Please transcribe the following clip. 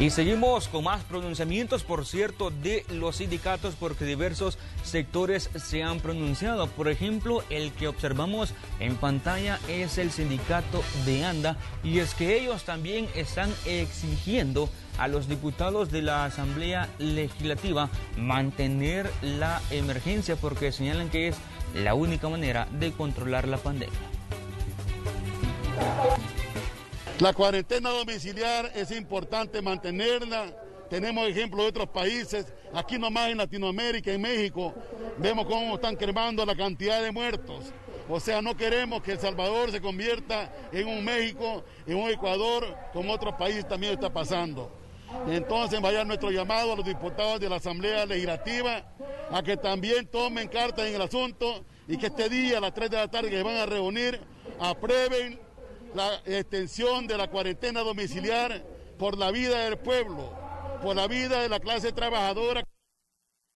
Y seguimos con más pronunciamientos, por cierto, de los sindicatos porque diversos sectores se han pronunciado. Por ejemplo, el que observamos en pantalla es el sindicato de ANDA y es que ellos también están exigiendo a los diputados de la Asamblea Legislativa mantener la emergencia porque señalan que es la única manera de controlar la pandemia. La cuarentena domiciliar es importante mantenerla. Tenemos ejemplos de otros países. Aquí nomás en Latinoamérica, en México, vemos cómo están cremando la cantidad de muertos. O sea, no queremos que El Salvador se convierta en un México, en un Ecuador, como otros países también está pasando. Entonces vaya nuestro llamado a los diputados de la Asamblea Legislativa a que también tomen cartas en el asunto y que este día a las 3 de la tarde que van a reunir aprueben la extensión de la cuarentena domiciliar por la vida del pueblo, por la vida de la clase trabajadora.